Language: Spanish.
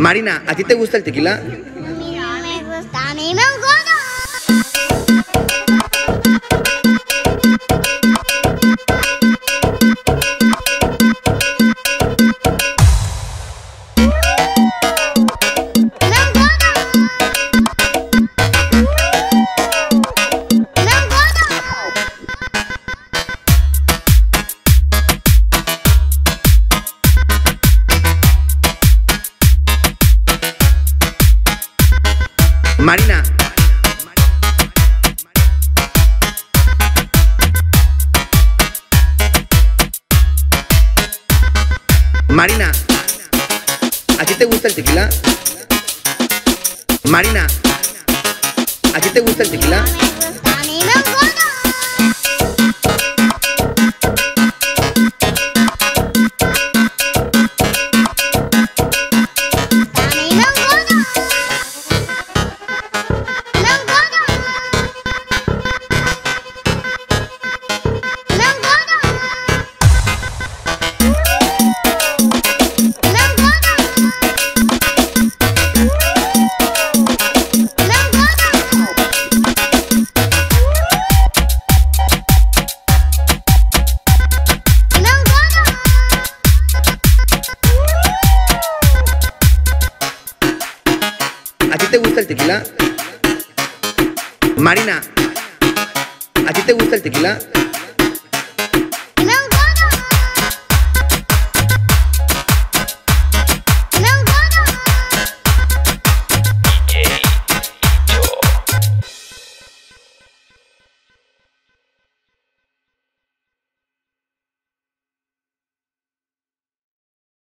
Marina, ¿a ti te gusta el tequila? A mí no me gusta, a mí me gusta. Marina. Marina, ¿a ti te gusta el tequila? Marina, ¿a ti te gusta el tequila? A. tequila? Marina, ¿a ti te gusta el tequila?